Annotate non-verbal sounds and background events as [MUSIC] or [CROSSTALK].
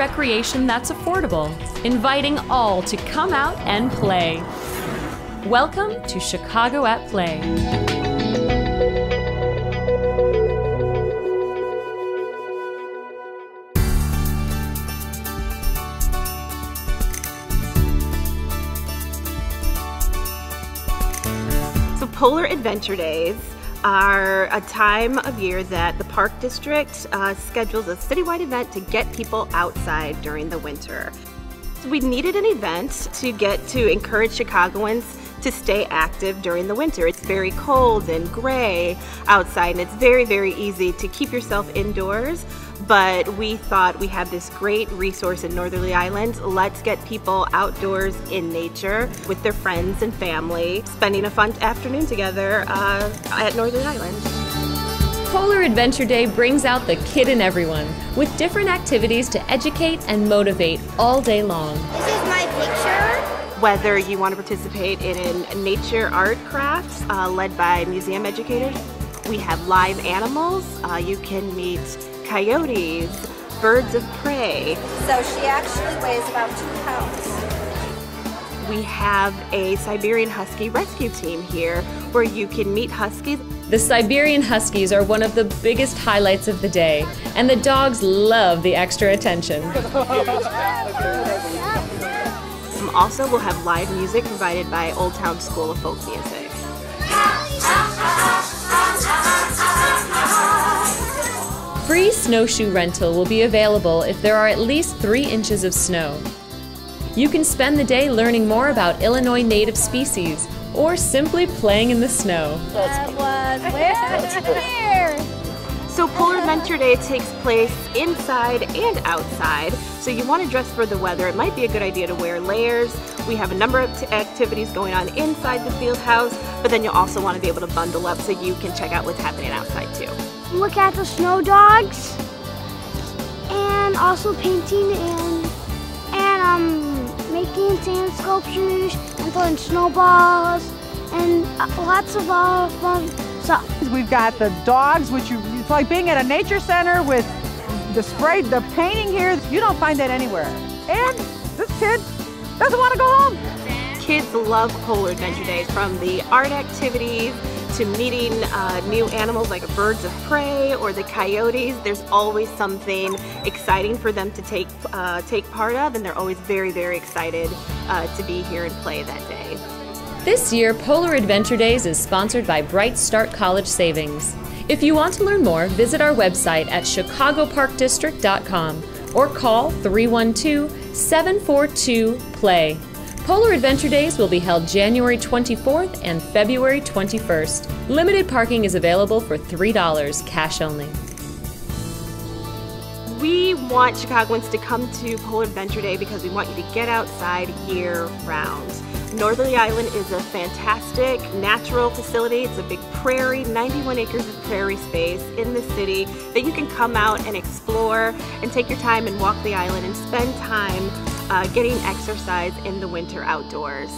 recreation that's affordable, inviting all to come out and play. Welcome to Chicago at Play. So Polar Adventure Days are a time of year that the Park District uh, schedules a citywide event to get people outside during the winter. We needed an event to get to encourage Chicagoans to stay active during the winter. It's very cold and gray outside and it's very, very easy to keep yourself indoors. But we thought we had this great resource in Northerly Island. Let's get people outdoors in nature with their friends and family, spending a fun afternoon together uh, at Northerly Island. Polar Adventure Day brings out the kid in everyone with different activities to educate and motivate all day long. This is my picture. Whether you want to participate in nature art crafts uh, led by museum educators, we have live animals. Uh, you can meet coyotes, birds of prey. So she actually weighs about two pounds. We have a Siberian Husky rescue team here where you can meet huskies. The Siberian Huskies are one of the biggest highlights of the day, and the dogs love the extra attention. [LAUGHS] Also, we'll have live music provided by Old Town School of Folk Music. Free snowshoe rental will be available if there are at least three inches of snow. You can spend the day learning more about Illinois native species or simply playing in the snow. That was where? So Polar Adventure Day takes place inside and outside. So you want to dress for the weather. It might be a good idea to wear layers. We have a number of activities going on inside the field house, but then you'll also want to be able to bundle up so you can check out what's happening outside too. look at the snow dogs and also painting and and um making sand sculptures and throwing snowballs and uh, lots of uh, fun stuff. We've got the dogs, which you, it's like being at a nature center with the spray, the painting here. You don't find that anywhere. And this kid doesn't want to go home. Kids love Polar Adventure Days from the art activities to meeting uh, new animals like birds of prey or the coyotes. There's always something exciting for them to take uh, take part of, and they're always very, very excited uh, to be here and play that day. This year, Polar Adventure Days is sponsored by Bright Start College Savings. If you want to learn more, visit our website at chicagoparkdistrict.com or call 312 742 PLAY. Polar Adventure Days will be held January 24th and February 21st. Limited parking is available for $3, cash only. We want Chicagoans to come to Polar Adventure Day because we want you to get outside year round. Northerly Island is a fantastic natural facility. It's a big prairie, 91 acres of prairie space in the city that you can come out and explore and take your time and walk the island and spend time uh, getting exercise in the winter outdoors.